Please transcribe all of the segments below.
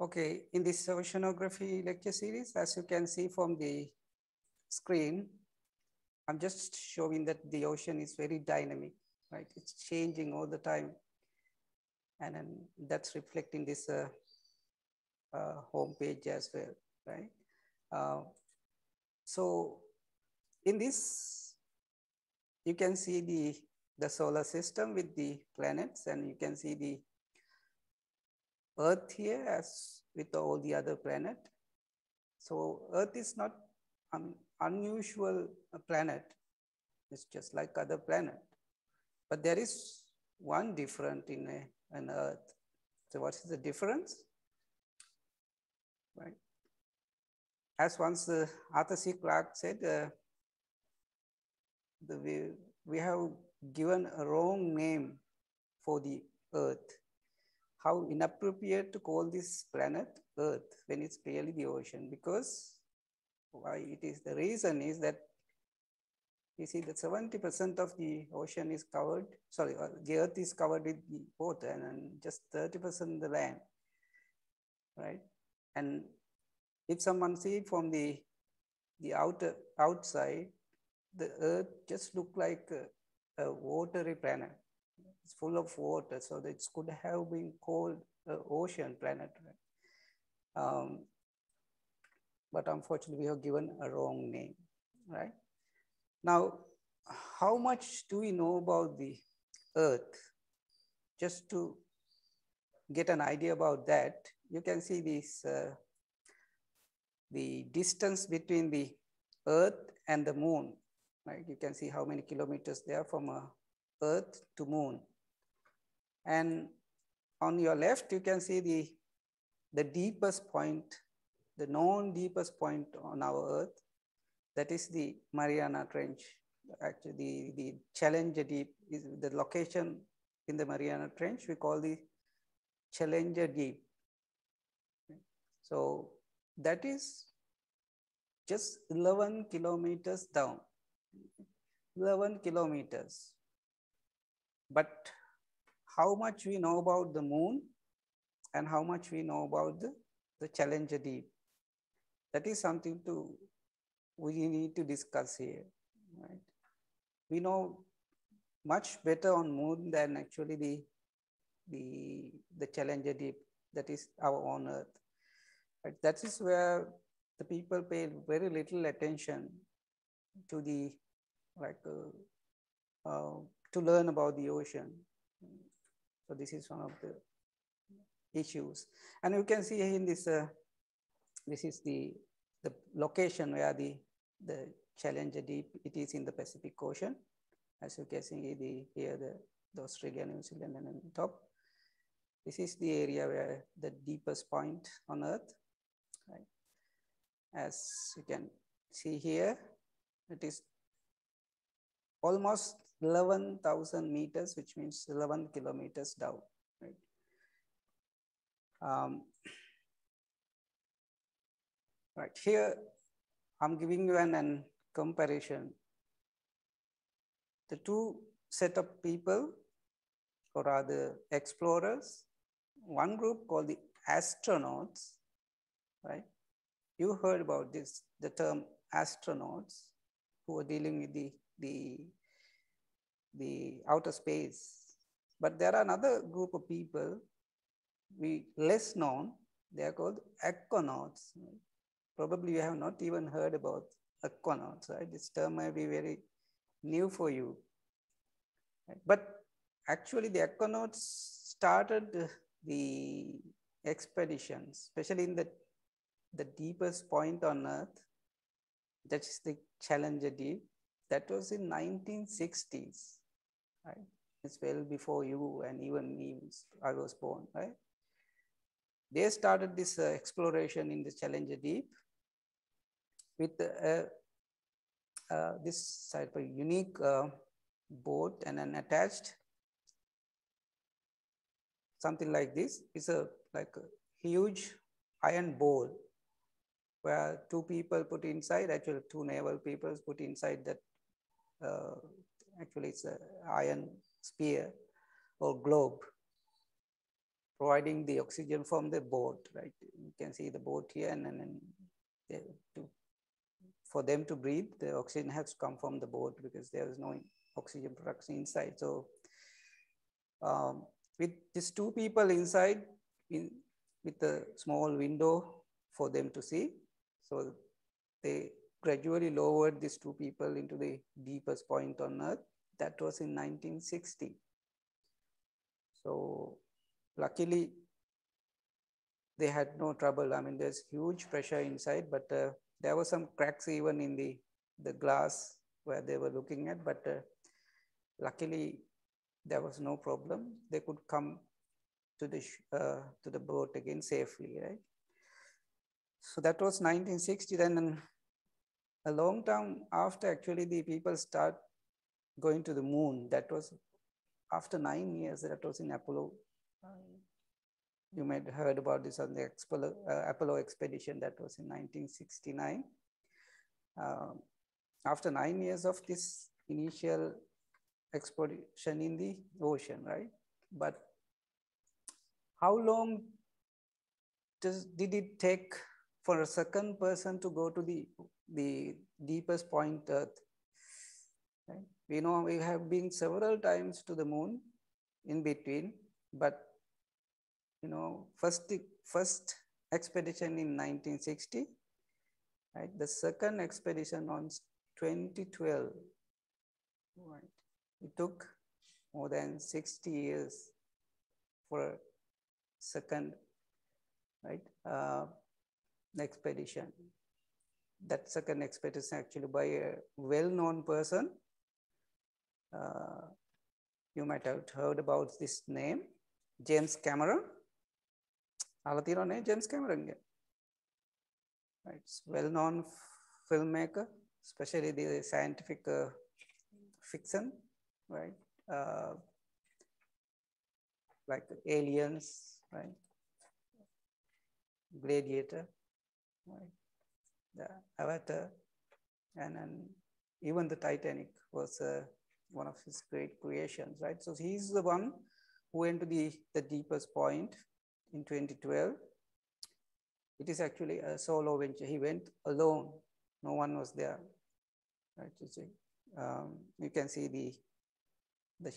Okay, in this oceanography lecture series, as you can see from the screen, I'm just showing that the ocean is very dynamic, right? It's changing all the time. And that's reflecting this uh, uh, home page as well, right? Uh, so in this, you can see the, the solar system with the planets and you can see the Earth here as with all the other planet. So Earth is not an unusual planet. It's just like other planet. But there is one different in a, an Earth. So what is the difference? Right. As once uh, Arthur C. Clarke said, uh, the, we, we have given a wrong name for the Earth how inappropriate to call this planet Earth when it's clearly the ocean because why it is the reason is that you see that 70% of the ocean is covered, sorry, uh, the earth is covered with the water and, just 30% the land, right? And if someone see from the, the outer, outside, the earth just look like a, a watery planet it's full of water, so it could have been called uh, ocean planet. Um, but unfortunately, we have given a wrong name, right? Now, how much do we know about the Earth? Just to get an idea about that, you can see this, uh, the distance between the Earth and the moon, right? You can see how many kilometers there are from uh, Earth to moon. And on your left, you can see the, the deepest point, the known deepest point on our Earth. That is the Mariana Trench. Actually, the, the Challenger Deep is the location in the Mariana Trench. We call the Challenger Deep. So that is just 11 kilometers down. 11 kilometers. But how much we know about the moon and how much we know about the, the Challenger Deep. That is something to we need to discuss here. Right? We know much better on moon than actually the the the Challenger Deep that is our own Earth. Right? That is where the people pay very little attention to the like uh, uh, to learn about the ocean. So this is one of the issues. And you can see in this, uh, this is the, the location where the, the Challenger Deep, it is in the Pacific Ocean. As you can see the, here, the, the Australia, New Zealand, and on top. This is the area where the deepest point on Earth, right? As you can see here, it is almost 11,000 meters, which means 11 kilometers down, right? Um, right here, I'm giving you an, an comparison. The two set of people, or rather explorers, one group called the astronauts, right? You heard about this, the term astronauts, who are dealing with the, the the outer space. But there are another group of people, we less known, they are called aquanauts. Probably you have not even heard about aquanauts, right? This term might be very new for you. But actually the aquanauts started the expeditions, especially in the, the deepest point on earth, that is the Challenger Deep. That was in 1960s right? It's well before you and even me, I was born, right? They started this uh, exploration in the Challenger Deep with uh, uh, this type of unique uh, boat and an attached something like this. It's a like a huge iron bowl where two people put inside, actually two naval people put inside that uh, Actually, it's an iron sphere or globe. providing the oxygen from the boat, right? You can see the boat here and then to, for them to breathe, the oxygen has to come from the boat because there is no oxygen production inside. So um, with these two people inside in with a small window for them to see. So they gradually lowered these two people into the deepest point on earth. That was in 1960. So luckily they had no trouble. I mean, there's huge pressure inside, but uh, there were some cracks even in the, the glass where they were looking at, but uh, luckily there was no problem. They could come to the, uh, to the boat again safely, right? So that was 1960. Then a long time after actually the people start going to the moon, that was after nine years, that was in Apollo. You might have heard about this on the Apollo, uh, Apollo expedition that was in 1969. Uh, after nine years of this initial expedition in the ocean, right? But how long does, did it take for a second person to go to the, the deepest point Earth? Right? We know we have been several times to the moon in between, but you know, first, first expedition in 1960, right? The second expedition on 2012, right? It took more than 60 years for a second, right? Uh, expedition. That second expedition actually by a well-known person. Uh, you might have heard about this name, James Cameron. Alatino name, eh? James Cameron. Right, well-known filmmaker, especially the scientific uh, fiction, right? Uh, like aliens, right? Gladiator the avatar and then even the titanic was uh, one of his great creations right so he's the one who went to the the deepest point in 2012. It is actually a solo venture. He went alone. No one was there. Right, you see. Um, you can see the, the,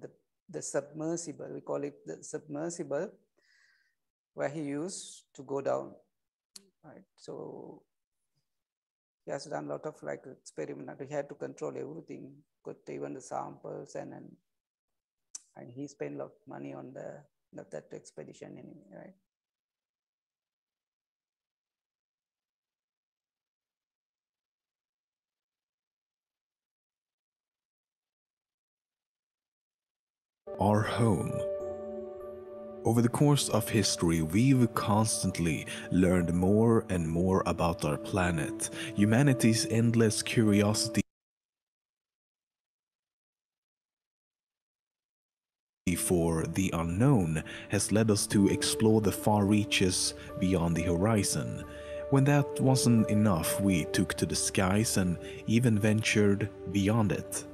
the, the submersible, we call it the submersible, where he used to go down. Right, so he has done a lot of like experiment. He had to control everything, got even the samples and, and and he spent a lot of money on the that, that expedition anyway, right? Our home. Over the course of history, we've constantly learned more and more about our planet, humanity's endless curiosity for the unknown has led us to explore the far reaches beyond the horizon. When that wasn't enough, we took to the skies and even ventured beyond it.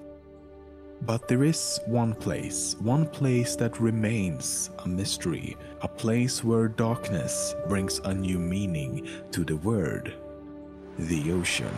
But there is one place, one place that remains a mystery, a place where darkness brings a new meaning to the word the ocean.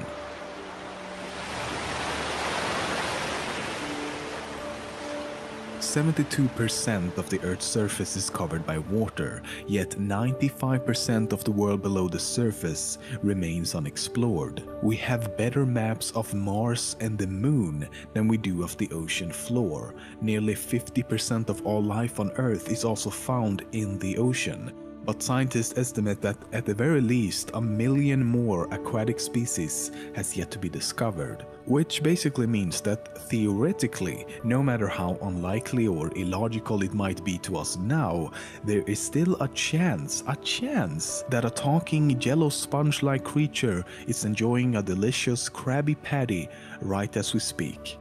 72% of the Earth's surface is covered by water, yet 95% of the world below the surface remains unexplored. We have better maps of Mars and the Moon than we do of the ocean floor. Nearly 50% of all life on Earth is also found in the ocean but scientists estimate that at the very least a million more aquatic species has yet to be discovered, which basically means that theoretically, no matter how unlikely or illogical it might be to us now, there is still a chance, a chance that a talking jello sponge-like creature is enjoying a delicious Krabby Patty right as we speak.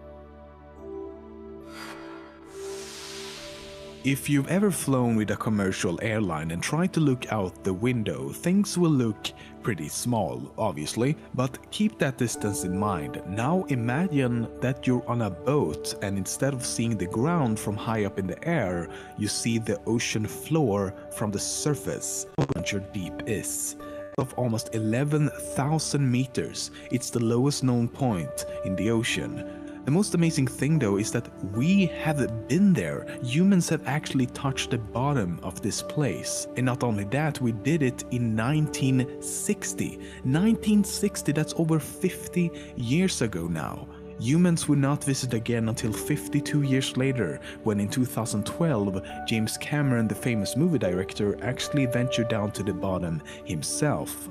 If you've ever flown with a commercial airline and tried to look out the window, things will look pretty small, obviously, but keep that distance in mind. Now imagine that you're on a boat and instead of seeing the ground from high up in the air, you see the ocean floor from the surface. How your deep is of almost 11,000 meters. It's the lowest known point in the ocean. The most amazing thing though is that we have been there. Humans have actually touched the bottom of this place. And not only that, we did it in 1960. 1960, that's over 50 years ago now. Humans would not visit again until 52 years later, when in 2012, James Cameron, the famous movie director, actually ventured down to the bottom himself.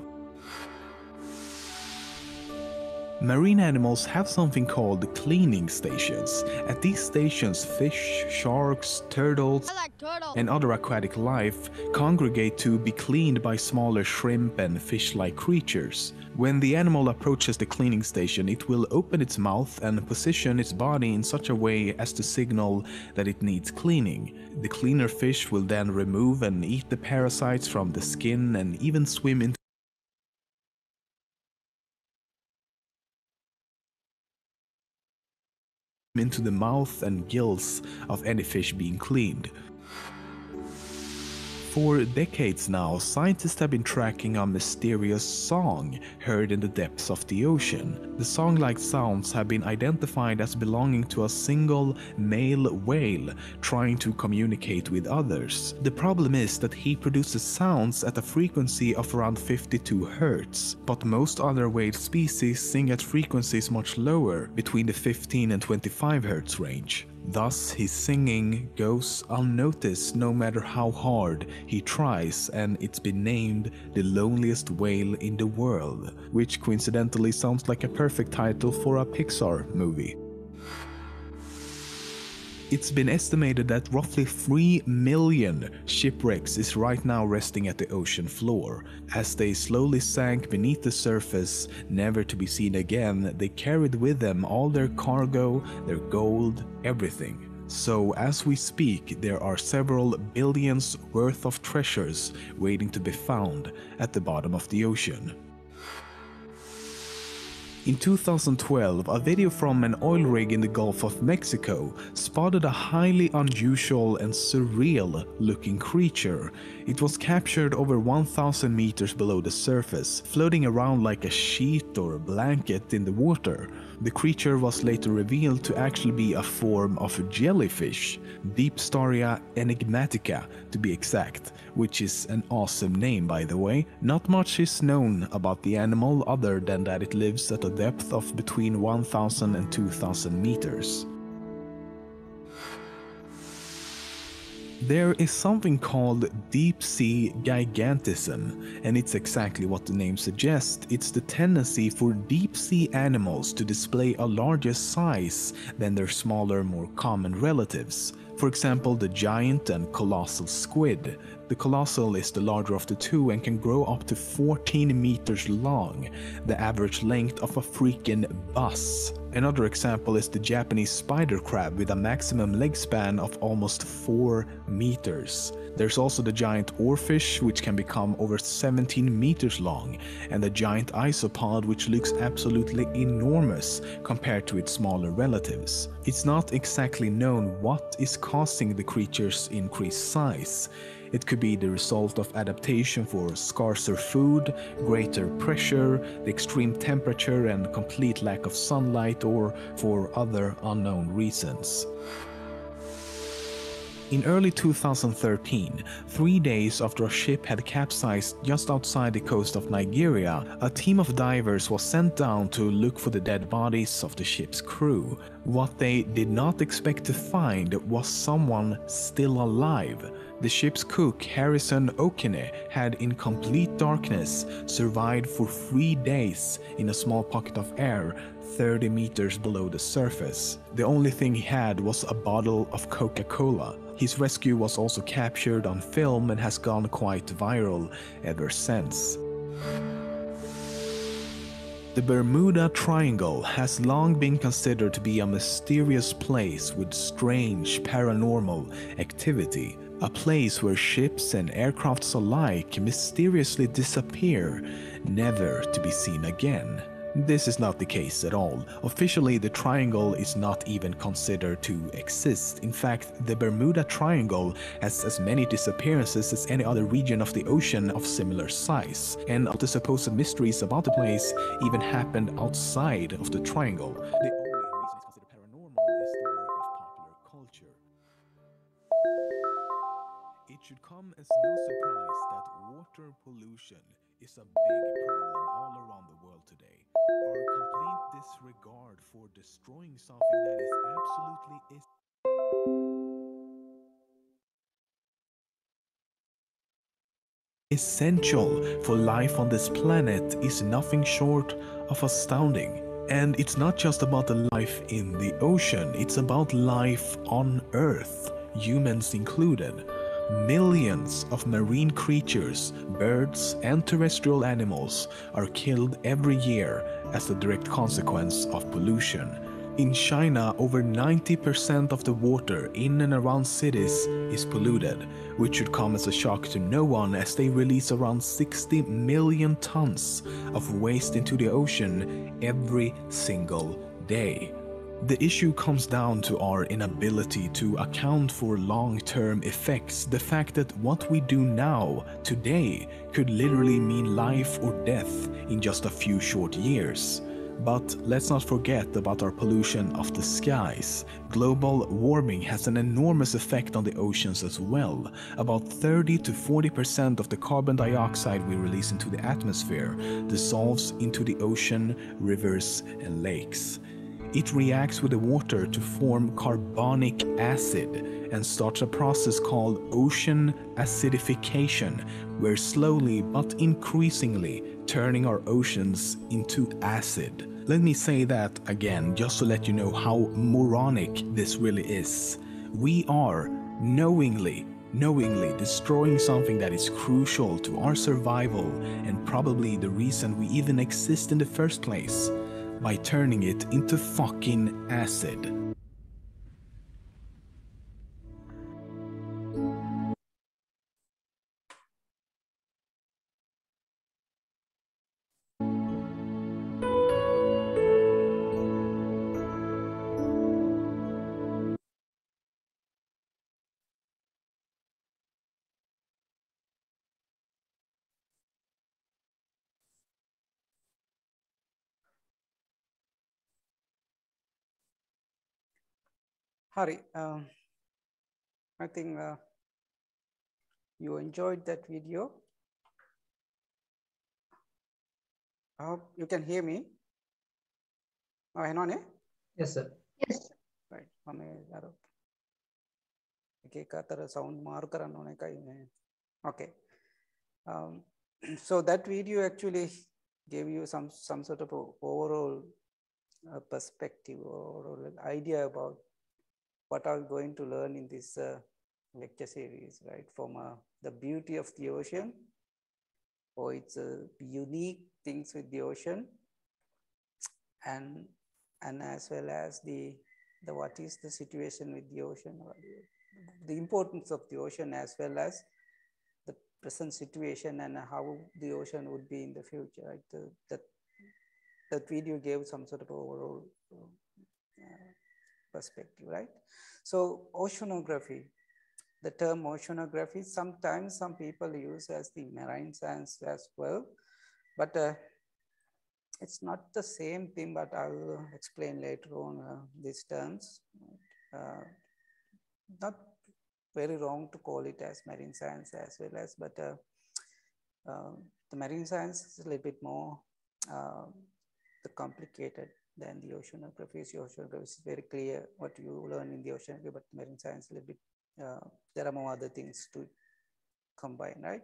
Marine animals have something called cleaning stations. At these stations, fish, sharks, turtles, like and other aquatic life congregate to be cleaned by smaller shrimp and fish-like creatures. When the animal approaches the cleaning station, it will open its mouth and position its body in such a way as to signal that it needs cleaning. The cleaner fish will then remove and eat the parasites from the skin and even swim into into the mouth and gills of any fish being cleaned. For decades now, scientists have been tracking a mysterious song heard in the depths of the ocean. The song-like sounds have been identified as belonging to a single male whale trying to communicate with others. The problem is that he produces sounds at a frequency of around 52 Hz, but most other whale species sing at frequencies much lower, between the 15 and 25 Hz range. Thus, his singing goes unnoticed no matter how hard he tries, and it's been named the loneliest whale in the world, which coincidentally sounds like a perfect title for a Pixar movie. It's been estimated that roughly 3 million shipwrecks is right now resting at the ocean floor. As they slowly sank beneath the surface, never to be seen again, they carried with them all their cargo, their gold, everything. So as we speak, there are several billions worth of treasures waiting to be found at the bottom of the ocean. In 2012, a video from an oil rig in the Gulf of Mexico spotted a highly unusual and surreal looking creature. It was captured over 1000 meters below the surface, floating around like a sheet or a blanket in the water. The creature was later revealed to actually be a form of a jellyfish, Deepstaria enigmatica to be exact, which is an awesome name by the way. Not much is known about the animal other than that it lives at a depth of between 1000 and 2000 meters. There is something called deep sea gigantism, and it's exactly what the name suggests. It's the tendency for deep sea animals to display a larger size than their smaller, more common relatives. For example, the giant and colossal squid. The colossal is the larger of the two and can grow up to 14 meters long, the average length of a freaking bus. Another example is the Japanese spider crab with a maximum leg span of almost 4 meters. There's also the giant oarfish which can become over 17 meters long and the giant isopod which looks absolutely enormous compared to its smaller relatives. It's not exactly known what is causing the creature's increased size. It could be the result of adaptation for scarcer food, greater pressure, the extreme temperature and complete lack of sunlight or for other unknown reasons. In early 2013, three days after a ship had capsized just outside the coast of Nigeria, a team of divers was sent down to look for the dead bodies of the ship's crew. What they did not expect to find was someone still alive. The ship's cook, Harrison Okene, had in complete darkness survived for three days in a small pocket of air 30 meters below the surface. The only thing he had was a bottle of Coca-Cola. His rescue was also captured on film and has gone quite viral ever since. The Bermuda Triangle has long been considered to be a mysterious place with strange paranormal activity, a place where ships and aircrafts alike mysteriously disappear, never to be seen again. This is not the case at all. Officially, the triangle is not even considered to exist. In fact, the Bermuda Triangle has as many disappearances as any other region of the ocean of similar size, and all the supposed mysteries about the place even happened outside of the triangle. The as no surprise that water pollution is a big problem all around the world today. Our complete disregard for destroying something that is absolutely essential for life on this planet is nothing short of astounding. And it's not just about the life in the ocean, it's about life on Earth, humans included. Millions of marine creatures, birds, and terrestrial animals are killed every year as a direct consequence of pollution. In China, over 90% of the water in and around cities is polluted, which should come as a shock to no one as they release around 60 million tons of waste into the ocean every single day. The issue comes down to our inability to account for long term effects. The fact that what we do now, today, could literally mean life or death in just a few short years. But let's not forget about our pollution of the skies. Global warming has an enormous effect on the oceans as well. About 30 to 40% of the carbon dioxide we release into the atmosphere dissolves into the ocean, rivers, and lakes. It reacts with the water to form carbonic acid and starts a process called ocean acidification, where slowly but increasingly turning our oceans into acid. Let me say that again, just to let you know how moronic this really is. We are knowingly, knowingly destroying something that is crucial to our survival and probably the reason we even exist in the first place by turning it into fucking acid. Hari, um, I think uh, you enjoyed that video. I hope you can hear me. Oh, Hanone? Eh? Yes, sir. Yes. Right. हमें यार okay um, so that video actually gave you some some sort of overall uh, perspective or overall idea about what are we going to learn in this uh, lecture series, right? From uh, the beauty of the ocean. Or its uh, unique things with the ocean. And and as well as the the what is the situation with the ocean the, the importance of the ocean as well as the present situation and how the ocean would be in the future right? The, that that video gave some sort of overall uh, perspective right so oceanography the term oceanography sometimes some people use as the marine science as well but uh, it's not the same thing, but I'll explain later on uh, these terms. Uh, not very wrong to call it as marine science as well as, but uh, um, the marine science is a little bit more um, the complicated than the oceanography. The oceanography is very clear what you learn in the oceanography, but marine science a little bit, uh, there are more other things to combine, right?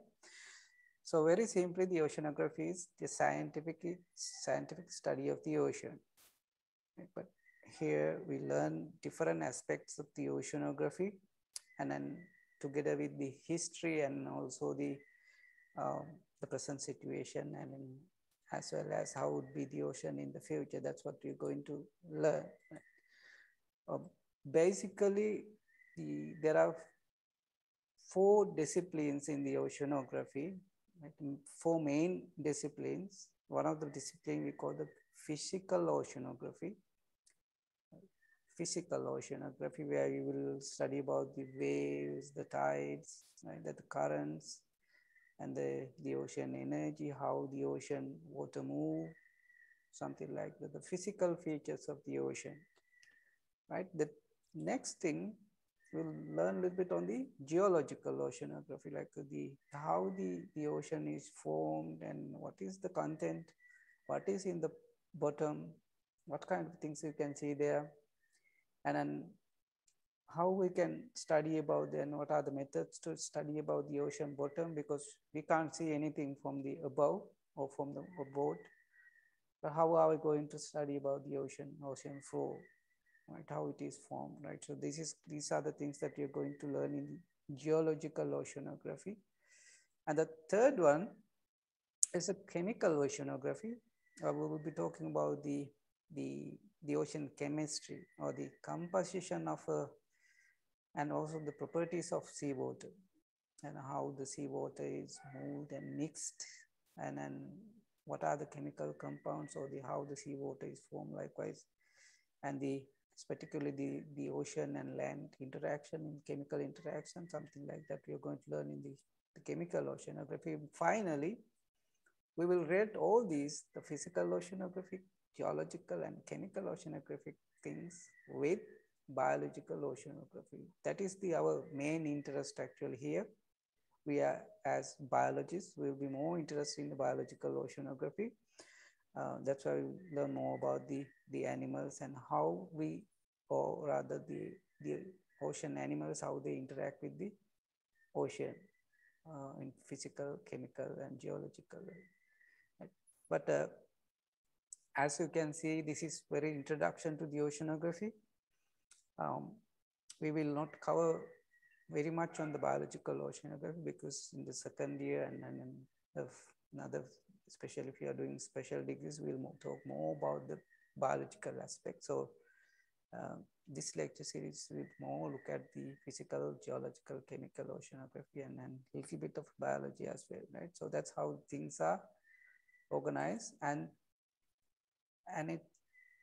So very simply, the oceanography is the scientific, scientific study of the ocean. Right? But here we learn different aspects of the oceanography and then together with the history and also the, um, the present situation and as well as how would be the ocean in the future. That's what we're going to learn. Uh, basically, the, there are four disciplines in the oceanography, four main disciplines. One of the disciplines we call the physical oceanography. Physical oceanography, where you will study about the waves, the tides, right? the currents, and the, the ocean energy, how the ocean water move, something like that, the physical features of the ocean, right? The next thing, we'll learn a little bit on the geological oceanography, like the how the, the ocean is formed and what is the content, what is in the bottom, what kind of things you can see there, and then how we can study about then what are the methods to study about the ocean bottom because we can't see anything from the above or from the boat. But how are we going to study about the ocean, ocean floor, right? How it is formed, right? So this is these are the things that you're going to learn in geological oceanography. And the third one is a chemical oceanography. Uh, we will be talking about the the the ocean chemistry or the composition of a and also the properties of seawater and how the seawater is moved and mixed and then what are the chemical compounds or the how the seawater is formed likewise and the particularly the, the ocean and land interaction chemical interaction something like that we are going to learn in the, the chemical oceanography. Finally we will read all these the physical oceanographic geological and chemical oceanographic things with biological oceanography. That is the our main interest actually here. We are as biologists, we'll be more interested in the biological oceanography. Uh, that's why we learn more about the, the animals and how we, or rather the, the ocean animals, how they interact with the ocean uh, in physical, chemical, and geological. But uh, as you can see, this is very introduction to the oceanography. Um, we will not cover very much on the biological oceanography because in the second year and then in another, especially if you are doing special degrees, we'll talk more about the biological aspect. So uh, this lecture series will more look at the physical, geological, chemical oceanography and then a little bit of biology as well, right? So that's how things are organized and and it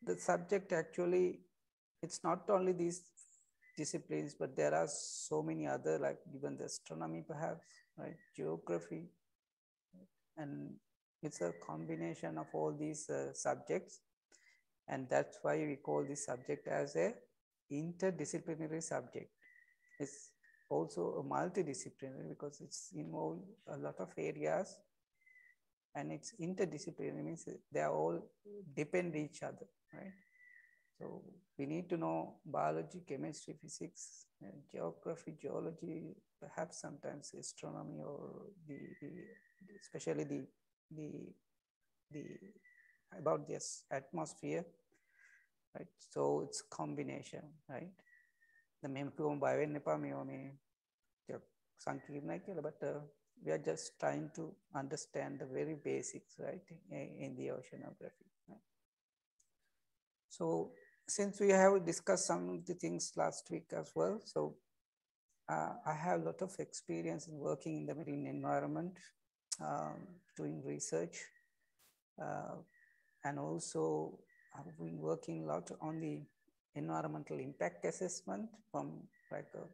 the subject actually it's not only these disciplines, but there are so many other, like even the astronomy perhaps, right? Geography. And it's a combination of all these uh, subjects. And that's why we call this subject as a interdisciplinary subject. It's also a multidisciplinary because it's involved a lot of areas and it's interdisciplinary means they are all depend each other, right? So we need to know biology, chemistry, physics, geography, geology, perhaps sometimes astronomy or the, the especially the the the about this atmosphere, right? So it's combination, right? The mempoom by nepamiomi sankeerna kiyala, but uh, we are just trying to understand the very basics, right, in, in the oceanography. Right? So since we have discussed some of the things last week as well, so uh, I have a lot of experience in working in the marine environment, um, doing research, uh, and also I've been working a lot on the environmental impact assessment from like uh,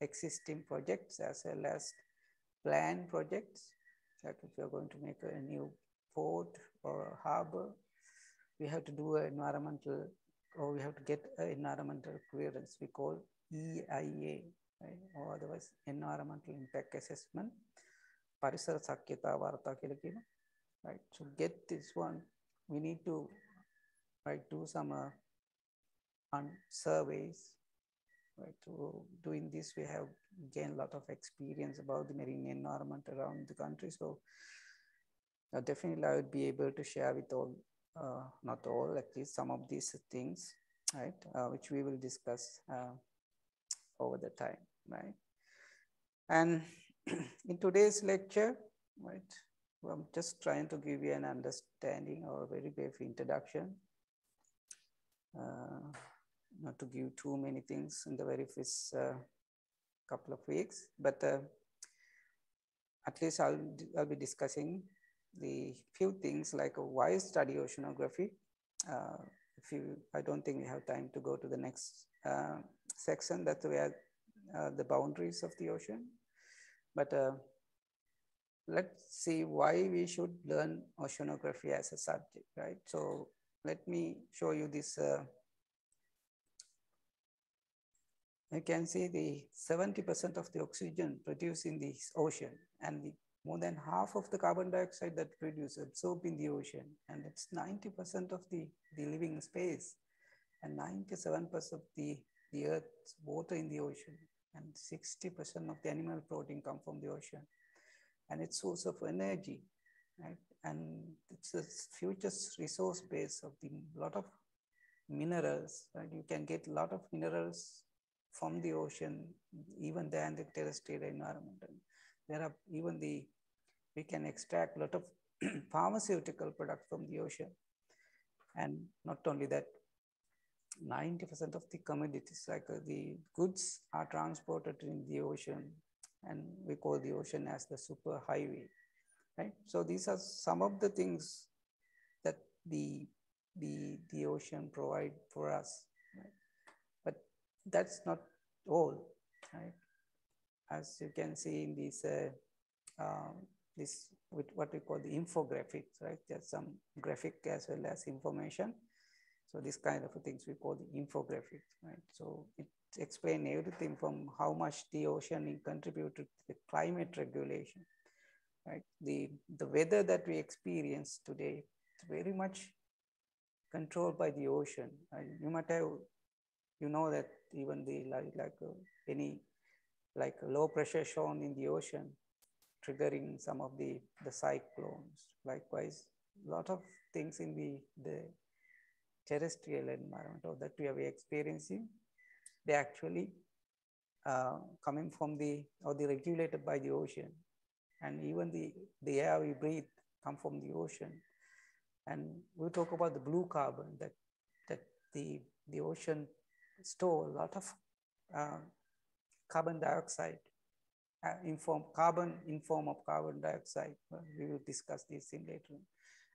existing projects as well as planned projects. Like if you're going to make a new port or a harbor, we have to do an environmental or we have to get an environmental clearance we call EIA, right? or otherwise environmental impact assessment. Parisara Sakyata Varta right? To get this one, we need to right, do some uh, on surveys. Right, to doing this, we have gained a lot of experience about the marine environment around the country. So uh, definitely I would be able to share with all uh, not all, at least some of these things, right, uh, which we will discuss uh, over the time, right? And in today's lecture, right, I'm just trying to give you an understanding or a very brief introduction. Uh, not to give too many things in the very first uh, couple of weeks, but uh, at least I'll, I'll be discussing the few things like why study oceanography. Uh, if you, I don't think we have time to go to the next uh, section that where uh, the boundaries of the ocean, but uh, let's see why we should learn oceanography as a subject, right? So let me show you this. Uh, you can see the 70% of the oxygen produced in the ocean and the, more than half of the carbon dioxide that produces absorbed in the ocean. And it's 90% of the, the living space and 97% of the, the earth's water in the ocean and 60% of the animal protein come from the ocean and its source of energy, right? And it's a future resource base of the lot of minerals, right? You can get a lot of minerals from the ocean, even than the terrestrial environment. And there are even the, we can extract a lot of pharmaceutical products from the ocean. And not only that, 90% of the commodities, like uh, the goods are transported in the ocean and we call the ocean as the super highway, right? So these are some of the things that the, the, the ocean provide for us, right? But that's not all, right? As you can see in this, uh, um, this with what we call the infographics, right? There's some graphic as well as information. So this kind of things we call the infographics, right? So it explains everything from how much the ocean contributed to the climate regulation, right? The, the weather that we experience today is very much controlled by the ocean. You might have, you know that even the like, like uh, any like low pressure shown in the ocean triggering some of the, the cyclones. Likewise, a lot of things in the, the terrestrial environment or that we are experiencing they actually uh, coming from the, or the regulated by the ocean. And even the, the air we breathe come from the ocean. And we talk about the blue carbon that, that the, the ocean store a lot of uh, carbon dioxide Uh, in form carbon in form of carbon dioxide. Uh, we will discuss this in later.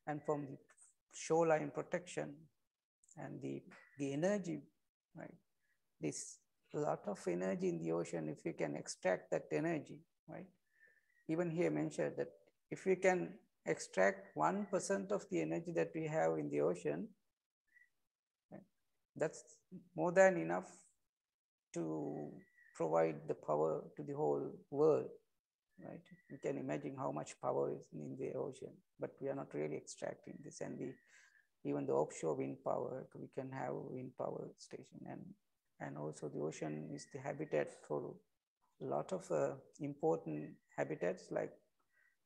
And from the shoreline protection and the, the energy, right? this lot of energy in the ocean if you can extract that energy, right? Even here mentioned that if we can extract 1% of the energy that we have in the ocean, right, that's more than enough to provide the power to the whole world, right? You can imagine how much power is in the ocean, but we are not really extracting this. And the, even the offshore wind power, we can have wind power station and and also the ocean is the habitat for a lot of uh, important habitats like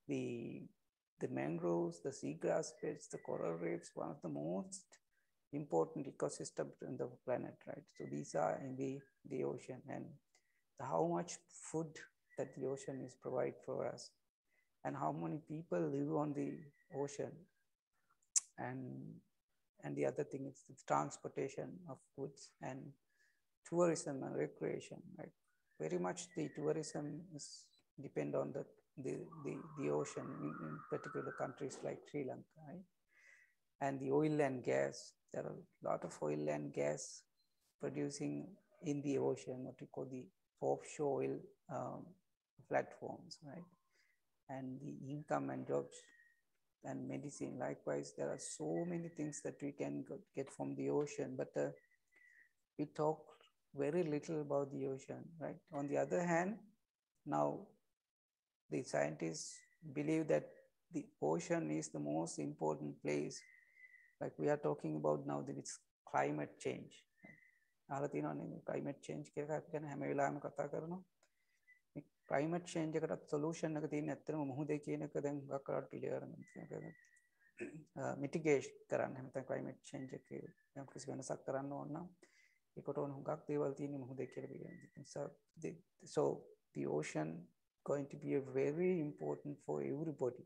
the, the mangroves, the seagrass beds, the coral reefs, one of the most important ecosystems in the planet, right? So these are in the, the ocean and how much food that the ocean is provide for us and how many people live on the ocean and and the other thing is the transportation of goods and tourism and recreation, right? Very much the tourism is depend on the, the, the, the ocean in, in particular countries like Sri Lanka, right? And the oil and gas, there are a lot of oil and gas producing in the ocean, what call the offshore oil um, platforms, right? And the income and jobs and medicine. Likewise, there are so many things that we can get from the ocean, but uh, we talk very little about the ocean, right? On the other hand, now the scientists believe that the ocean is the most important place. Like we are talking about now that it's climate change. ආරතිනන්නේ climate change කරක් ගැන හැම වෙලාම කතා කරනවා. ක්‍රයිමට් චේන්ජකටත් solution එක තින් ඇත්තම මුහුද කියනක දැන් ගක්කරට පිළිරන මිටිගේෂ් කරන්න හමත ක්‍රයිමට් චේන්ජක කිසි වෙනසක් කරන්න ඕන්න එකට ඔන හුඟක් දේවල් තියන මුහුද කියර සෝ the ocean going to be a very important for everybody.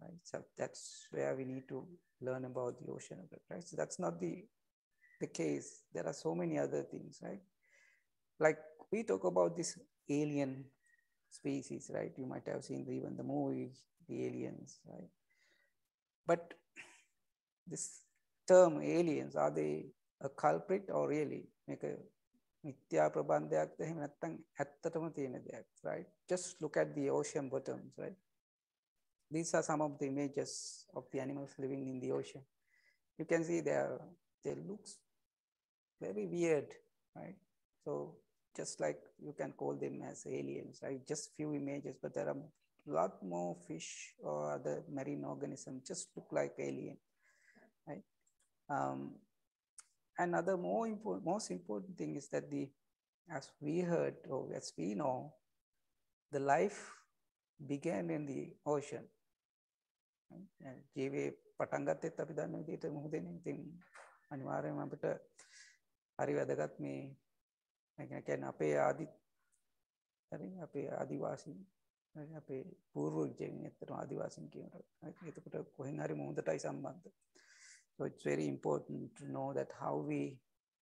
Right? So that's where we need to learn about the ocean right? So that's not the the case. There are so many other things, right? Like we talk about this alien species, right? You might have seen even the movie, the aliens, right? But this term aliens, are they a culprit or really make a මිත්‍යා ප්‍රබන්ධයක්ද එහෙම නැත්නම් ඇත්තටම තියෙන දෙයක් right just look at the ocean bottoms right these are some of the images of the animals living in the ocean you can see they are they looks very weird right so just like you can call them as aliens right just few images but there are a lot more fish or other marine organisms just look like alien right um, another more important, most important thing is that the, as we heard or as we know, the life began in the ocean. ජීවේ පටන් ගත්තෙත් අපි දන්න විදිහට මුහුදෙන් ඉතින් අනිවාර්යයෙන්ම අපිට හරි වැදගත් මේ කියන්නේ අපේ ආදි හරි අපේ ආදිවාසීන් හරි අපේ පූර්වජයන් ඇත්තටම ආදිවාසීන් කියනකොට එතකොට කොහෙන් හරි මුහුදටයි සම්බන්ධ So it's very important to know that how we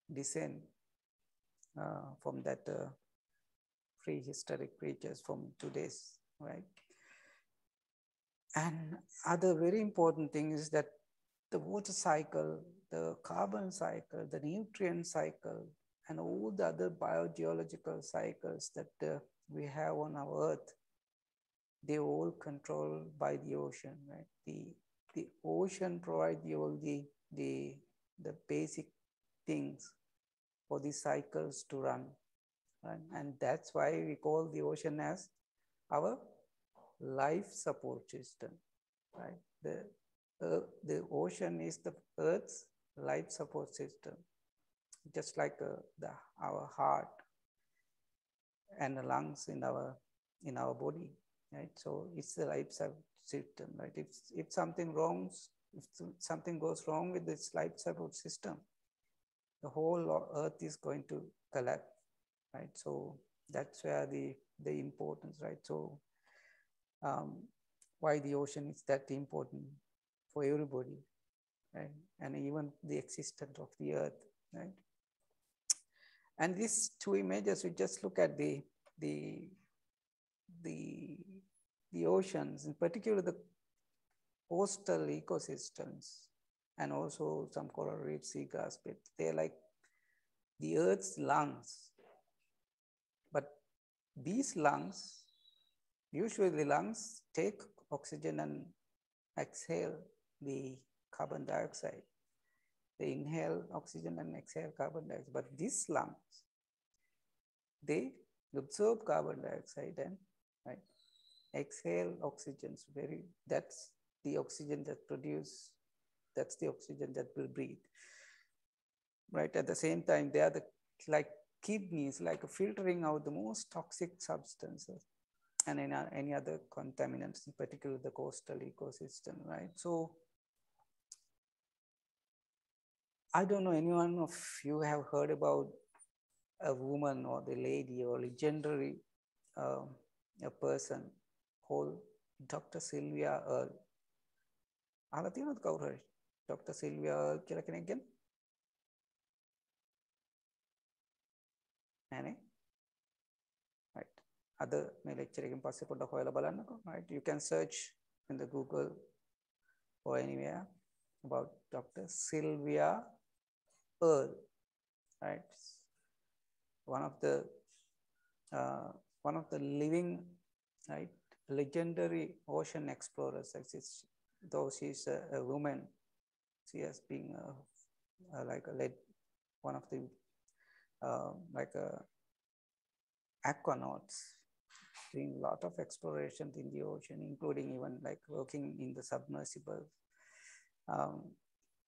descend uh, from that uh, prehistoric creatures from today's, right? And other very important thing is that the water cycle, the carbon cycle, the nutrient cycle, and all the other biogeological cycles that uh, we have on our earth, they're all controlled by the ocean, right? The the ocean provides you all the, the, the basic things for the cycles to run. Right? And that's why we call the ocean as our life support system. Right? The, uh, the ocean is the Earth's life support system, just like uh, the, our heart and the lungs in our in our body. Right? So it's the life support system, right? If, if something wrong, if something goes wrong with this life support system, the whole earth is going to collapse, right? So that's where the, the importance, right? So um, why the ocean is that important for everybody, right? And even the existence of the earth, right? And these two images, we just look at the, the, the the oceans, in particular the coastal ecosystems, and also some coral reef seagrass beds. They're like the Earth's lungs. But these lungs, usually the lungs take oxygen and exhale the carbon dioxide. They inhale oxygen and exhale carbon dioxide. But these lungs, they absorb carbon dioxide and right, exhale oxygen. So very, that's the oxygen that produce, that's the oxygen that will breathe. Right, at the same time, they are the, like kidneys, like filtering out the most toxic substances and any, any other contaminants, in particular the coastal ecosystem, right? So I don't know anyone of you have heard about a woman or the lady or legendary uh, a person called Dr. Sylvia Earle. අහලා තියෙනවද කවුරු හරි? Dr. Sylvia Earle කියලා කෙනෙක් ගැන? නෑනේ. right. අද මේ lecture එකෙන් පස්සේ පොඩ්ඩක් හොයලා බලන්නකෝ. right. You can search in the Google or anywhere about Dr. Sylvia Earle. Right. One of the uh, one of the living right legendary ocean explorers exist. Though she's a, a woman, she has been a, a, like a led one of the uh, like a aquanauts doing a lot of explorations in the ocean, including even like working in the submersible. Um,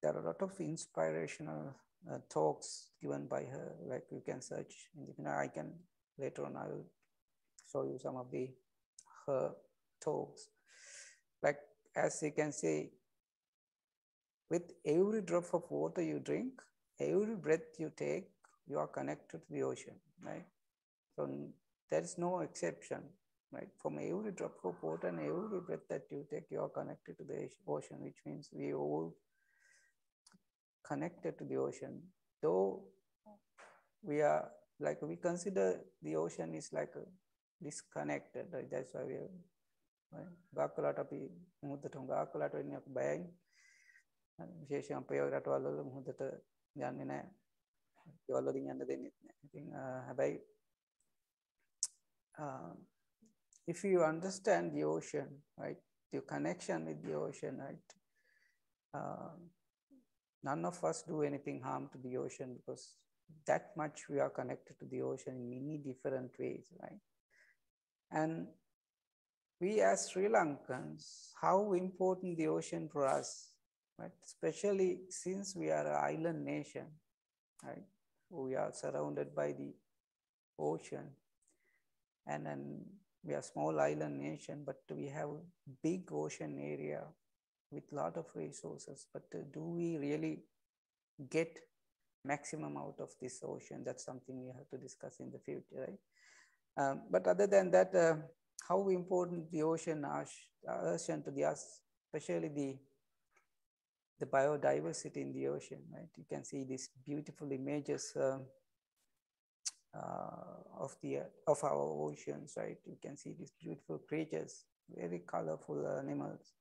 there are a lot of inspirational uh, talks given by her, like you can search, you know, I can later on, I will show you some of the her talks. Like as you can see, with every drop of water you drink, every breath you take, you are connected to the ocean, right? So there is no exception. right? From every drop of water and every breath that you take, you are connected to the ocean, which means we all connected to the ocean. Though we are like we consider the ocean is like disconnected, right? That's why we are ගාක්කලාට අපි මුහුදට ගාක්කලාට වෙන්නේ අපි බයයි විශේෂයෙන් අපේ රටවල් වල මුහුදට යන්නේ නැහැ. ගෙවල් වලින් යන්න දෙන්නෙත් නැහැ. ඉතින් හැබැයි if you understand the ocean, right, your connection with the ocean, right, uh, none of us do anything harm to the ocean because that much we are connected to the ocean in many different ways, right? And we as Sri Lankans, how important the ocean for us, right? Especially since we are an island nation, right? We are surrounded by the ocean and then we are small island nation, but we have big ocean area with lot of resources. But uh, do we really get maximum out of this ocean? That's something we have to discuss in the future, right? Um, but other than that, uh, how important the ocean, ocean to the us, especially the the biodiversity in the ocean, right? You can see these beautiful images um, uh, of the of our oceans, right? You can see these beautiful creatures, very colorful animals.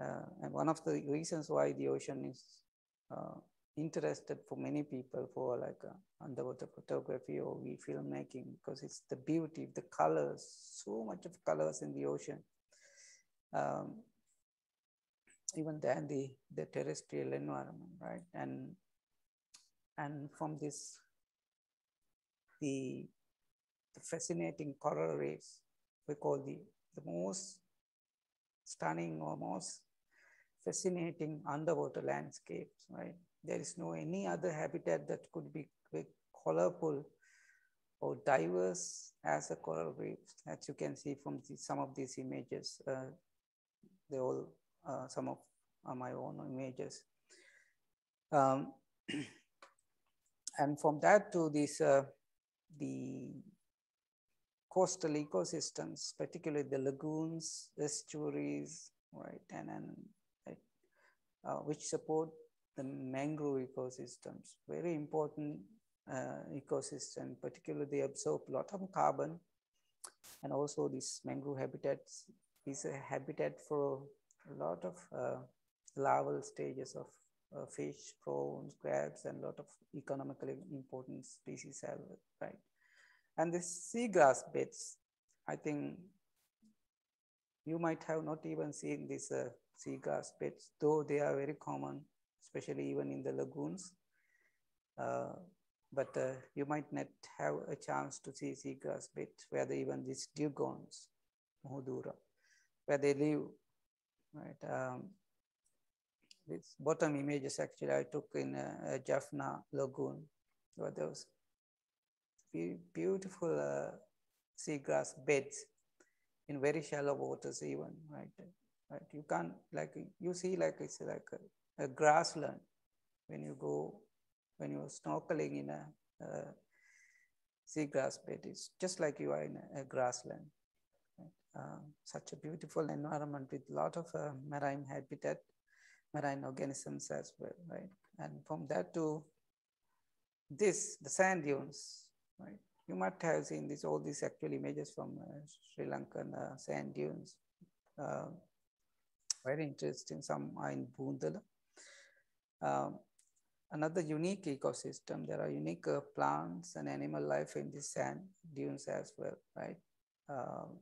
Uh, and one of the reasons why the ocean is uh, interested for many people for like uh, underwater photography or we filmmaking because it's the beauty, of the colors, so much of colors in the ocean. Um, even than the, the terrestrial environment, right? And and from this, the, the fascinating coral reefs, we call the, the most stunning almost fascinating underwater landscapes, right? There is no any other habitat that could be colorful or diverse as a coral reef, as you can see from the, some of these images. Uh, they all, uh, some of uh, my own images. Um, and from that to this, uh, the coastal ecosystems, particularly the lagoons, estuaries, right, and, and uh, which support the mangrove ecosystems. Very important uh, ecosystem, particularly they absorb a lot of carbon and also this mangrove habitats is a habitat for a lot of uh, larval stages of uh, fish, prawns, crabs, and a lot of economically important species have, right? And the seagrass beds, I think you might have not even seen these uh, seagrass beds, though they are very common, especially even in the lagoons. Uh, but uh, you might not have a chance to see seagrass beds where they even these dugongs, Mohudura, where they live, right? Um, this bottom images actually I took in a Jaffna lagoon, where there was beautiful uh, seagrass beds in very shallow waters even, right? right? You can't like you see like it's like a, a grassland when you go when you're snorkeling in a, a seagrass bed. It's just like you are in a, a grassland. Right? Um, such a beautiful environment with a lot of uh, marine habitat, marine organisms as well, right? And from that to this, the sand dunes, right? You might have seen this, all these actual images from uh, Sri Lankan uh, sand dunes. Uh, very interesting. Some are in Bundala. Um, another unique ecosystem. There are unique uh, plants and animal life in the sand dunes as well, right? Um,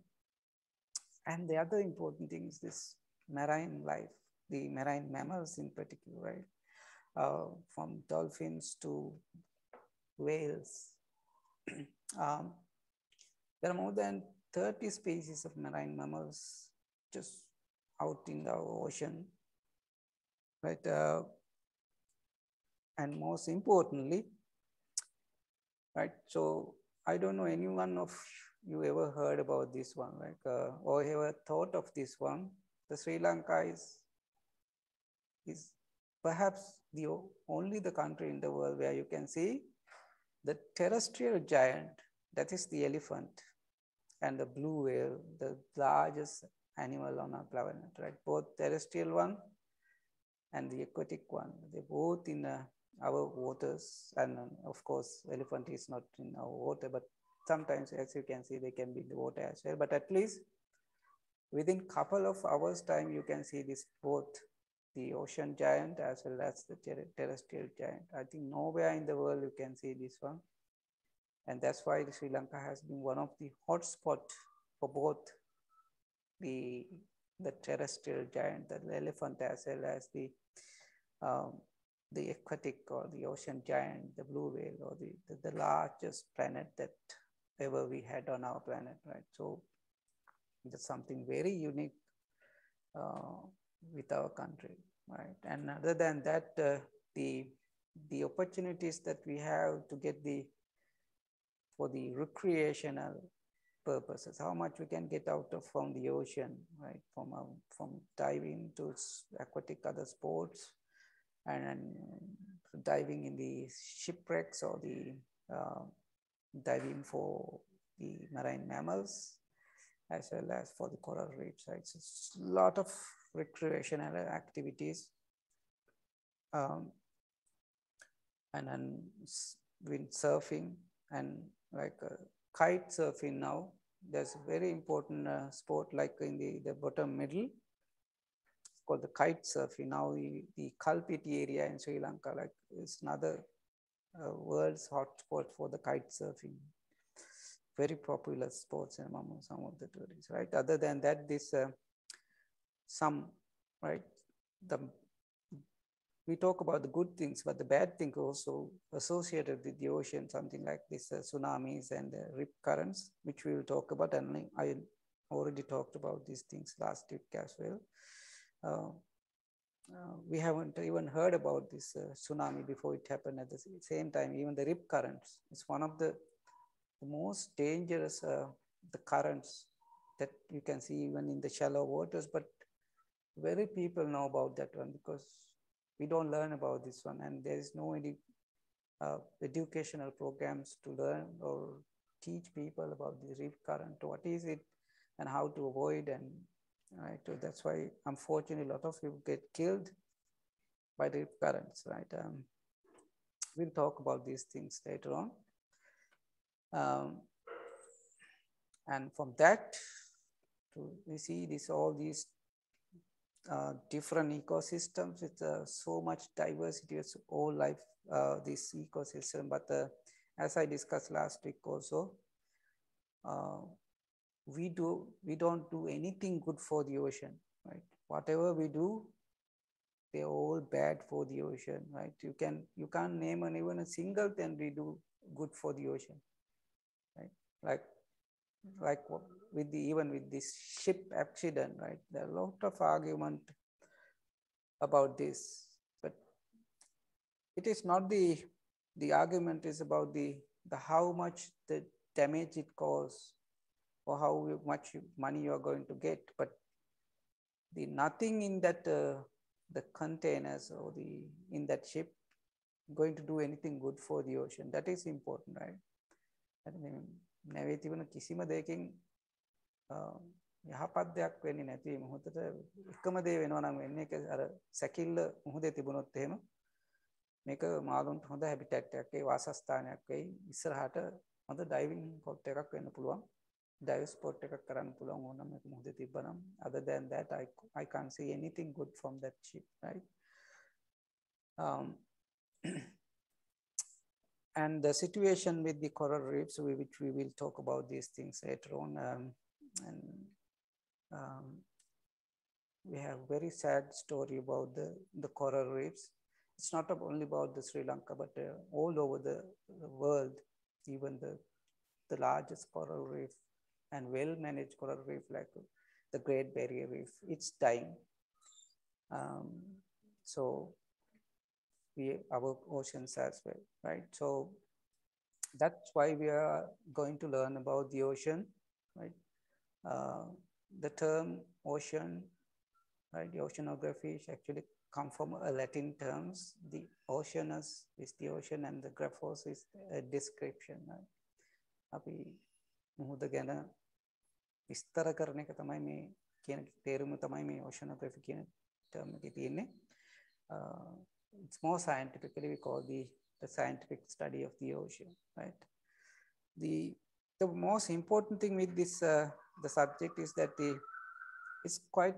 and the other important thing is this marine life, the marine mammals in particular, right? Uh, from dolphins to whales. um, there are more than 30 species of marine mammals just out in the ocean, right? Uh, and most importantly, right? So I don't know anyone of you ever heard about this one, like, uh, or ever thought of this one. The Sri Lanka is, is perhaps the only the country in the world where you can see the terrestrial giant, that is the elephant, and the blue whale, the largest animal on our planet, right? Both terrestrial one and the aquatic one, they're both in uh, our waters. And um, of course, elephant is not in our water, but sometimes as you can see, they can be in the water as well. But at least within couple of hours time, you can see this both the ocean giant as well as the ter terrestrial giant. I think nowhere in the world you can see this one. And that's why Sri Lanka has been one of the hotspot for both the, the terrestrial giant, the elephant, as well as the, um, the aquatic or the ocean giant, the blue whale, or the, the, the largest planet that ever we had on our planet, right? So it's something very unique uh, with our country, right? And other than that, uh, the the opportunities that we have to get the for the recreational purposes, how much we can get out of from the ocean, right? From um, from diving to aquatic other sports, and, and diving in the shipwrecks or the uh, diving for the marine mammals, as well as for the coral reefs. Right? So it's a lot of recreational activities. Um, and then windsurfing and like uh, kite surfing now. There's a very important uh, sport like in the, the bottom middle. It's called the kite surfing. Now the, Kalpiti area in Sri Lanka like is another uh, world's hotspot for the kite surfing. Very popular sports among some of the tourists, right? Other than that, this uh, some, right? The we talk about the good things, but the bad thing also associated with the ocean, something like this uh, tsunamis and uh, rip currents, which we will talk about. And I already talked about these things last week as well. Uh, uh we haven't even heard about this uh, tsunami before it happened at the same time. Even the rip currents, it's one of the, the most dangerous uh, the currents that you can see even in the shallow waters, but very people know about that one because we don't learn about this one. And there is no any uh, educational programs to learn or teach people about the rip current. What is it and how to avoid and right? So that's why unfortunately a lot of people get killed by the currents right? Um, we'll talk about these things later on. Um, and from that to we see this all these uh, different ecosystems with uh, so much diversity of all life, uh, this ecosystem. But uh, as I discussed last week also, uh, we do we don't do anything good for the ocean, right? Whatever we do, they're all bad for the ocean, right? You can you can't name an, even a single thing we do good for the ocean, right? Like like with the even with this ship accident, right? There are a lot of argument about this, but it is not the the argument is about the the how much the damage it causes or how much money you are going to get, but the nothing in that uh, the containers or the in that ship going to do anything good for the ocean. That is important, right? I mean, නැවේ තිබුණ කිසිම දෙයකින් යහපත් දෙයක් වෙන්නේ නැති මොහොතට එකම දේ වෙනවා නම් වෙන්නේ ඒක අර සැකිල්ල මොහොතේ තිබුණොත් එහෙම. මේක මාළුන්ට හොඳ හැබිටැට් එකක් ඒ වාසස්ථානයක් වෙයි ඉස්සරහට හොඳ ඩයිවිං පොට් එකක් වෙන්න පුළුවන්. ඩයිව් ස්පොට් එකක් කරන්න පුළුවන් ඕනම මේක මොහොතේ තිබ්බනම්. Other than that I, I can't see anything good from that ship right? Um, and the situation with the coral reefs, we, which we will talk about these things later on. Um, and um, we have very sad story about the, the coral reefs. It's not only about the Sri Lanka, but uh, all over the, the, world, even the, the largest coral reef and well-managed coral reef like the Great Barrier Reef, it's dying. Um, so we our oceans as well, right? So that's why we are going to learn about the ocean, right? Uh, the term ocean, right? The oceanography is actually come from a Latin terms. The oceanus is the ocean and the graphos is a description. Right? අපි මුහුද ගැන විස්තර කරන එක තමයි මේ කියන තේරුම තමයි මේ oceanography කියන term එකේ තියෙන්නේ. uh, it's more scientifically we call the the scientific study of the ocean, right? The the most important thing with this uh, the subject is that the it's quite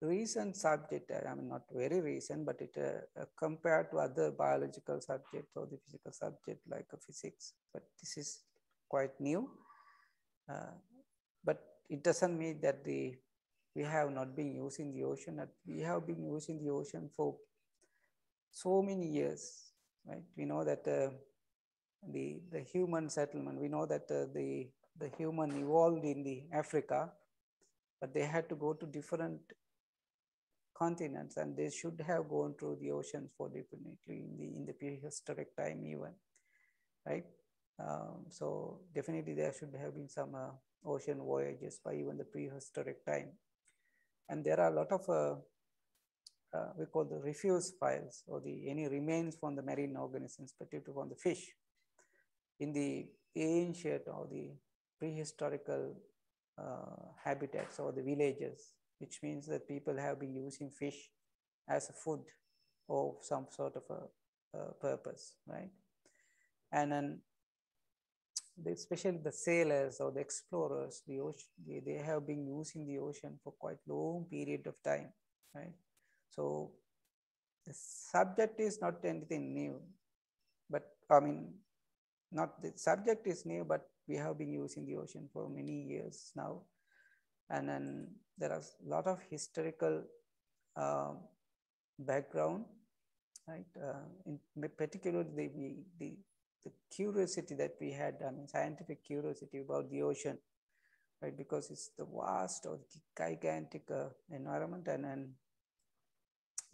recent subject. I mean, not very recent, but it uh, uh, compared to other biological subjects or the physical subject like uh, physics. But this is quite new. Uh, but it doesn't mean that the we have not been using the ocean. We have been using the ocean for so many years, right? We know that uh, the the human settlement. We know that uh, the the human evolved in the Africa, but they had to go to different continents, and they should have gone through the oceans for definitely in the in the prehistoric time even, right? Um, so definitely there should have been some uh, ocean voyages by even the prehistoric time, and there are a lot of uh, we call the refuse piles or the any remains from the marine organisms, particularly from the fish, in the ancient or the prehistorical uh, habitats or the villages, which means that people have been using fish as a food or some sort of a, a purpose, right? And then the, especially the sailors or the explorers, the ocean, they, they have been using the ocean for quite long period of time, right? So the subject is not anything new, but I mean, not the subject is new, but we have been using the ocean for many years now. And then there are a lot of historical uh, background, right? Uh, in particular, the, the, the curiosity that we had, I mean, scientific curiosity about the ocean, right? Because it's the vast or gigantic uh, environment and then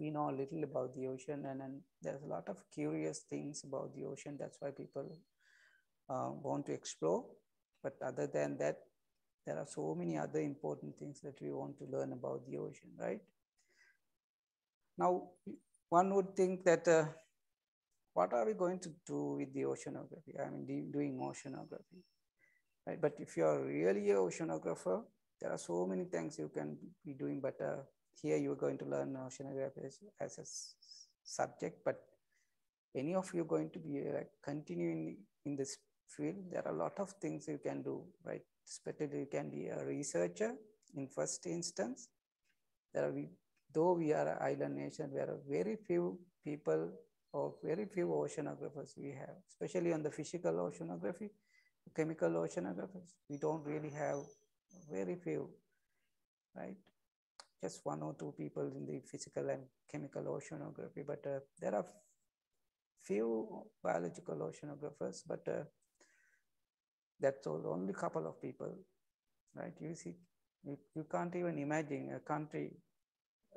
we know a little about the ocean and then there's a lot of curious things about the ocean. That's why people uh, want to explore. But other than that, there are so many other important things that we want to learn about the ocean, right? Now, one would think that uh, what are we going to do with the oceanography? I mean, doing oceanography, right? But if you are really an oceanographer, there are so many things you can be doing, but uh, here you're going to learn oceanography as, as a subject, but any of you going to be continuing in this field, there are a lot of things you can do, right? Especially you can be a researcher in first instance. There are, though we are an island nation, there are very few people or very few oceanographers we have, especially on the physical oceanography, chemical oceanographers. We don't really have very few, right? Just one or two people in the physical and chemical oceanography, but uh, there are few biological oceanographers, but uh, that's all, only couple of people, right? You see, you, you can't even imagine a country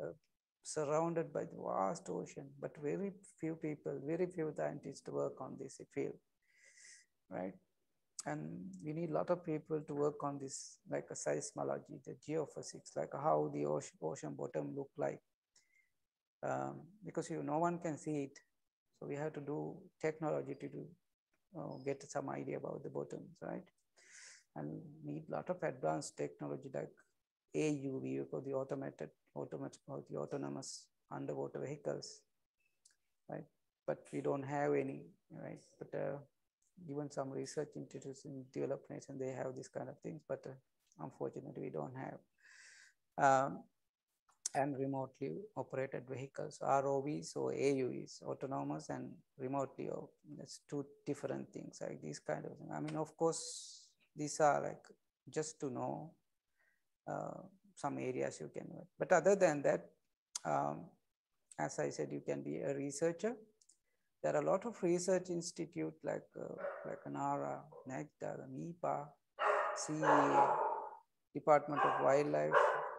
uh, surrounded by the vast ocean, but very few people, very few scientists to work on this field, right? And we need a lot of people to work on this, like a seismology, the geophysics, like how the ocean, ocean bottom look like. Um, because you, no one can see it. So we have to do technology to do uh, get some idea about the bottoms, right? And need a lot of advanced technology like AUV for the automated, automated or the autonomous underwater vehicles, right? But we don't have any, right? But uh, even some research institutes in developed nation, they have this kind of things, but uh, unfortunately we don't have. Um, and remotely operated vehicles, ROVs or AUVs, autonomous and remotely. Oh, that's two different things, like these kind of things. I mean, of course, these are like just to know uh, some areas you can. But other than that, um, as I said, you can be a researcher. There are a lot of research institute like uh, like NARA, NAQDA, MEPA, CEA, Department of Wildlife,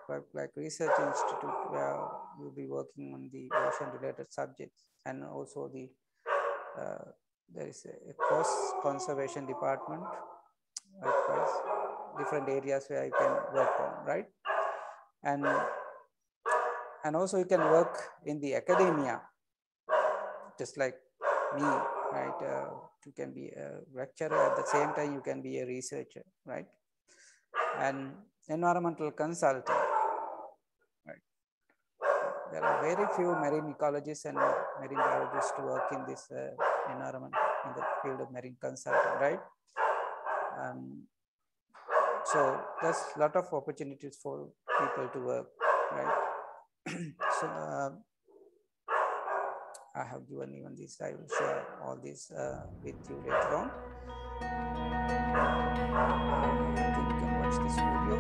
like, like research institute where we'll be working on the ocean related subjects and also the uh, there is a, a coast conservation department likewise different areas where you can work on right? And and also you can work in the academia just like me right uh, you can be a lecturer at the same time you can be a researcher right an environmental consultant. Right. There are very few marine ecologists and marine biologists to work in this uh, environment in the field of marine consulting, right? Um, so there's a lot of opportunities for people to work, right? so uh, I have given even this, I will share all this uh, with you later on. You can watch this video.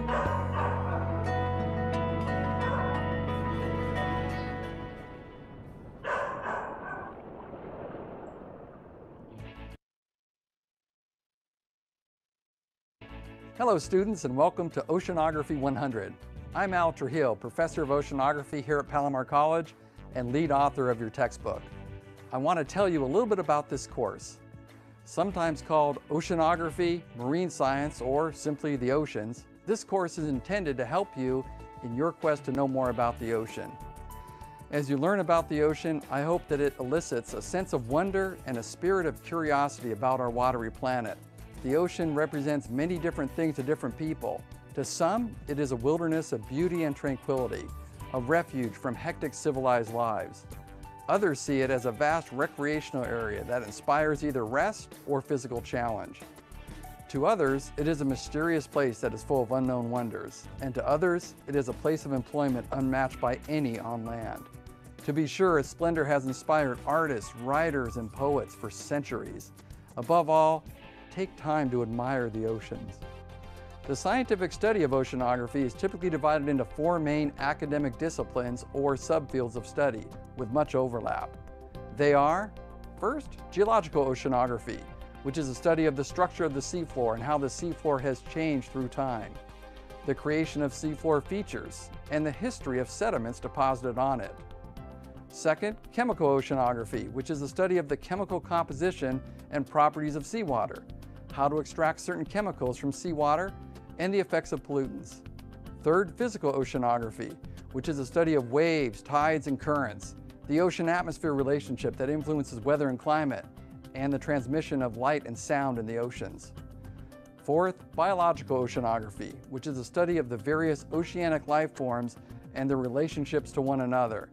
Hello students and welcome to Oceanography 100. I'm Al Trujillo, Professor of Oceanography here at Palomar College and lead author of your textbook. I want to tell you a little bit about this course. Sometimes called Oceanography, Marine Science, or simply the oceans, this course is intended to help you in your quest to know more about the ocean. As you learn about the ocean, I hope that it elicits a sense of wonder and a spirit of curiosity about our watery planet. The ocean represents many different things to different people. To some, it is a wilderness of beauty and tranquility, a refuge from hectic civilized lives. Others see it as a vast recreational area that inspires either rest or physical challenge. To others, it is a mysterious place that is full of unknown wonders, and to others, it is a place of employment unmatched by any on land. To be sure, its splendor has inspired artists, writers, and poets for centuries. Above all, take time to admire the oceans. The scientific study of oceanography is typically divided into four main academic disciplines or subfields of study with much overlap. They are, first, geological oceanography, which is a study of the structure of the seafloor and how the seafloor has changed through time, the creation of seafloor features, and the history of sediments deposited on it. Second, chemical oceanography, which is the study of the chemical composition and properties of seawater, how to extract certain chemicals from seawater, and the effects of pollutants. Third, physical oceanography, which is a study of waves, tides, and currents, the ocean-atmosphere relationship that influences weather and climate, and the transmission of light and sound in the oceans. Fourth, biological oceanography, which is a study of the various oceanic life forms and their relationships to one another,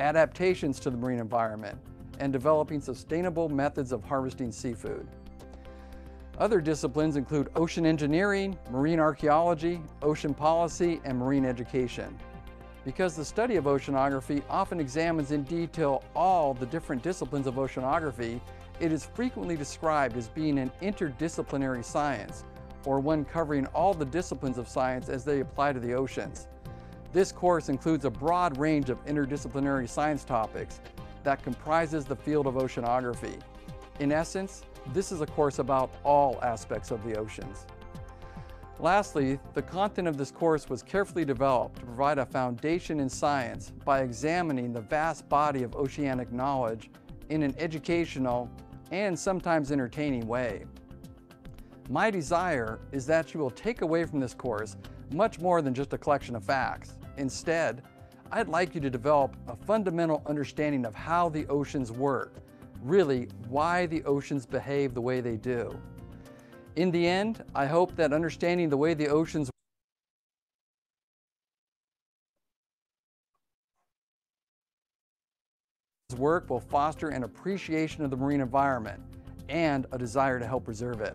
adaptations to the marine environment, and developing sustainable methods of harvesting seafood. Other disciplines include ocean engineering, marine archaeology, ocean policy, and marine education. Because the study of oceanography often examines in detail all the different disciplines of oceanography, it is frequently described as being an interdisciplinary science, or one covering all the disciplines of science as they apply to the oceans. This course includes a broad range of interdisciplinary science topics that comprises the field of oceanography. In essence, this is a course about all aspects of the oceans. Lastly, the content of this course was carefully developed to provide a foundation in science by examining the vast body of oceanic knowledge in an educational and sometimes entertaining way. My desire is that you will take away from this course much more than just a collection of facts. Instead, I'd like you to develop a fundamental understanding of how the oceans work, really why the oceans behave the way they do. In the end, I hope that understanding the way the oceans work will foster an appreciation of the marine environment and a desire to help preserve it.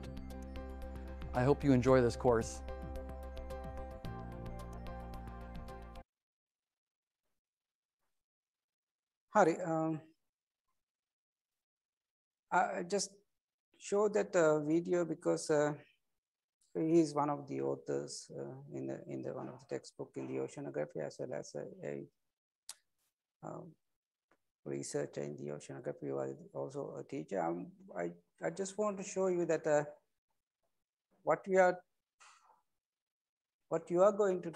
I hope you enjoy this course. Hari, um, I just show that uh, video because uh, he is one of the authors uh, in the in the one of the textbook in the oceanography as well as a, a um, researcher in the oceanography was also a teacher. Um, I, I just want to show you that uh, what we are what you are going to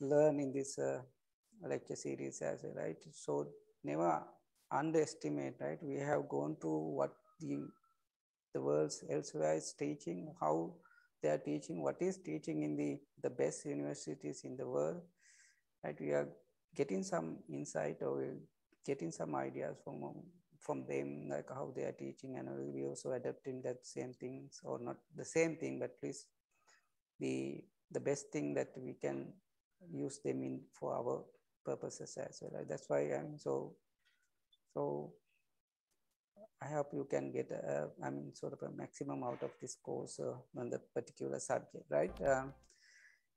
learn in this uh, lecture series as well, right? So never underestimate, right? We have gone through what the the world's elsewhere is teaching, how they are teaching, what is teaching in the, the best universities in the world. Right? We are getting some insight or getting some ideas from, from them, like how they are teaching, and we also adapting that same things, or not the same thing, but at least the the best thing that we can use them in for our purposes as well. That's why I'm so, so I hope you can get, a, I mean, sort of a maximum out of this course uh, on the particular subject, right? Um,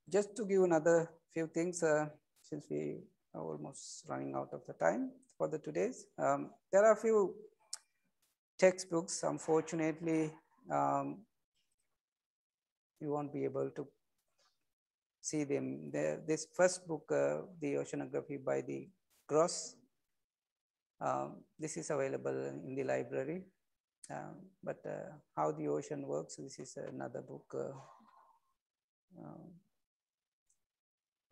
just to give another few things, uh, since we are almost running out of the time for the today's, um, there are a few textbooks, unfortunately, um, you won't be able to see them. The, this first book, uh, The Oceanography by the Gross, um, this is available in the library. Um, but uh, How the Ocean Works, this is another book. Uh, um,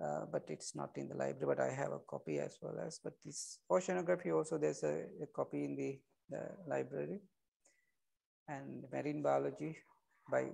uh, but it's not in the library, but I have a copy as well as, but this oceanography also, there's a, a copy in the, the library and marine biology by